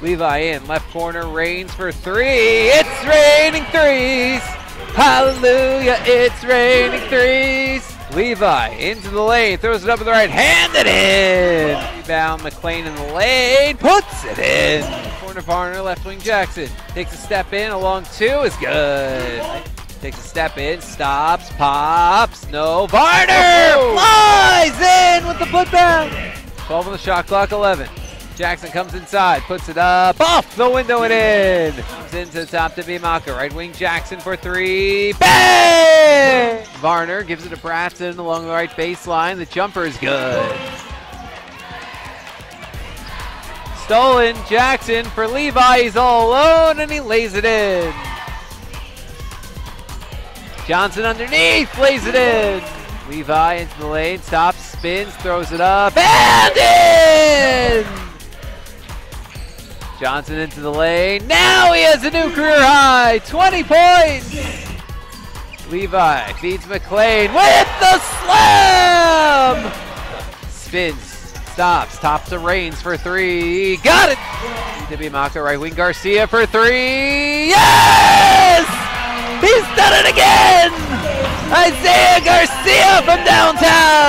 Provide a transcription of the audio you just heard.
Levi in, left corner, Raines for three. It's raining threes. Hallelujah, it's raining threes. Levi into the lane, throws it up with the right, hand it in. Rebound, McLean in the lane, puts it in. Corner Varner, left wing Jackson. Takes a step in, along two is good. Takes a step in, stops, pops, no. Varner flies in with the putback. 12 on the shot clock, 11. Jackson comes inside, puts it up, off the window and in. Comes into the top to Bimaka. Right wing Jackson for three. Bang! Varner gives it to Bratton along the right baseline. The jumper is good. Stolen Jackson for Levi. He's all alone and he lays it in. Johnson underneath, lays it in. Levi into the lane, stops, spins, throws it up, and Johnson into the lane. Now he has a new career high, 20 points. Levi feeds McLean with the slam. Spins, stops, tops to Raines for three. Got it. W Maka right wing Garcia for three. Yes! He's done it again. Isaiah Garcia from downtown.